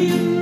we